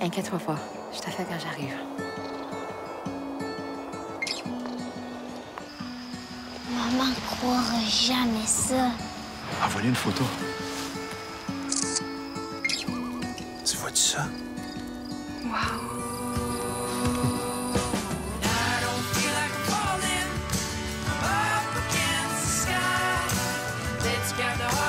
Inquiète-toi je te quand j'arrive. Maman croira jamais ça. Envoie-lui une photo. Tu vois-tu ça? Wow! got the heart.